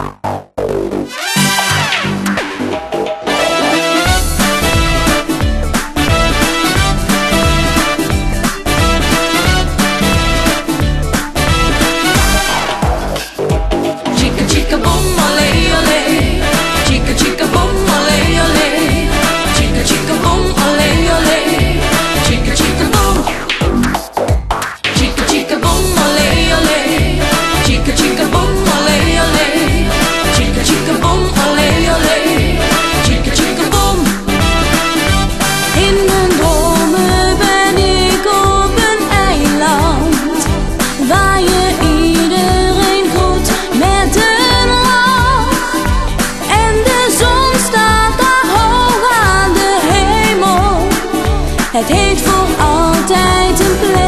Oh. Het heeft voor altijd een plek.